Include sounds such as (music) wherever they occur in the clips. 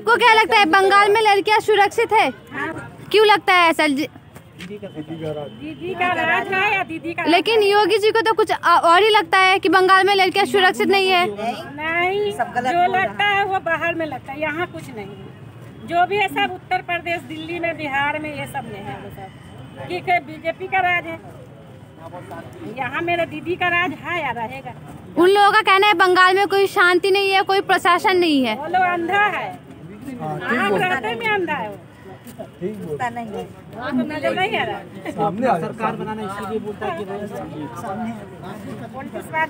आपको क्या लगता है बंगाल में लड़कियाँ सुरक्षित है? क्यों लगता है ऐसा? दीदी का राज है या दीदी का लेकिन योगी जी को तो कुछ और ही लगता है कि बंगाल में लड़कियाँ सुरक्षित नहीं है। नहीं जो लगता है वो बाहर में लगता है यहाँ कुछ नहीं। है जो भी है सब उत्तर प्रदेश दिल्ली में बिहार में ये सब में है ठीक है बीजेपी का राज है। यहाँ मेरे दीदी का राज है या रहेगा? उन लोगों का कहना है बंगाल में कोई शांति नहीं है कोई प्रशासन नहीं है। वो लोग अंधा है। है आपको नज़र नहीं आ रहा सरकार बनाना इसीलिए बोलता है कि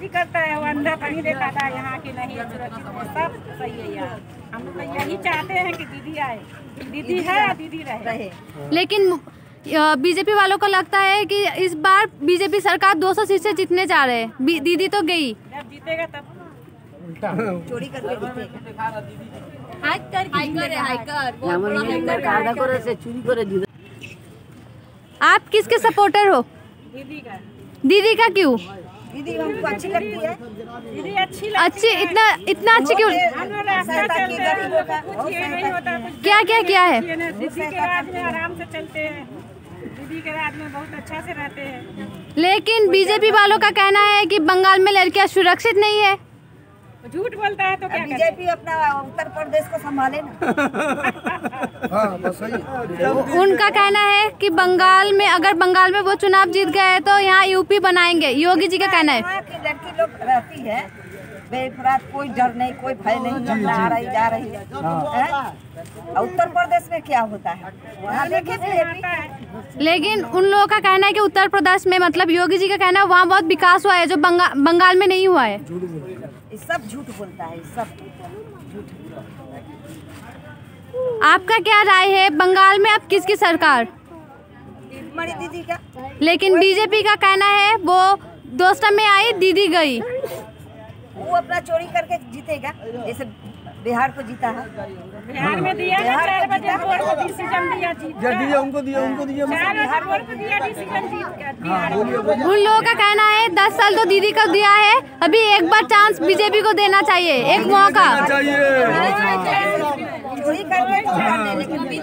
करता है वो अंधा कहीं देखा था यहाँ की नहीं सुरक्षित सब सही है यहाँ। हम तो यही चाहते हैं कि दीदी आए। दीदी है या दीदी रहे। लेकिन बीजेपी वालों को लगता है कि इस बार बीजेपी सरकार 200 सीट से जीतने जा रहे हैं। दीदी तो गई। जब जीतेगा तब आप किसके सपोर्टर हो? दीदी का। दीदी का क्यों? दीदी हमको अच्छी लगती है। दीदी अच्छी लगती अच्छी इतना इतना अच्छी क्यों? हैं लोग को कुछ ये नहीं होता कुछ क्या क्या किया है? दीदी के राज में आराम से चलते हैं। दीदी के राज में बहुत अच्छा से रहते हैं। लेकिन बीजेपी वालों का कहना है कि बंगाल में लड़कियाँ सुरक्षित नहीं है। झूठ बोलता है तो क्या बीजेपी अपना उत्तर प्रदेश को संभाले ना। (laughs) उनका कहना है कि बंगाल में अगर बंगाल में वो चुनाव जीत गए तो यहाँ यूपी बनाएँगे। योगी जी का कहना है। वहाँ की लड़की लोग रहती है बेफरात कोई डर नहीं कोई भय नहीं अपना आ रही जा। रही है। हैं? उत्तर प्रदेश में क्या होता है? वहाँ देखे लेकिन उन लोगों का कहना है कि उत्तर प्रदेश में मतलब योगी जी का कहना है वहाँ बहुत विकास हुआ है जो बंगा, बंगाल में नहीं हुआ है। ये सब झूठ बोलता है सब। आपका क्या राय है? बंगाल में अब किसकी सरकार? दीदी का। लेकिन बीजेपी का कहना है वो दोस्तम में आई दीदी गई। वो अपना चोरी करके जीतेगा जैसे बिहार को जीता है। बिहार में दिया बजे को। दिया उनको दिया उनको दिया। बिहार में। उन लोगों का कहना है दस तो दीदी का दिया है। अभी एक बार चांस बीजेपी को देना चाहिए। एक मौका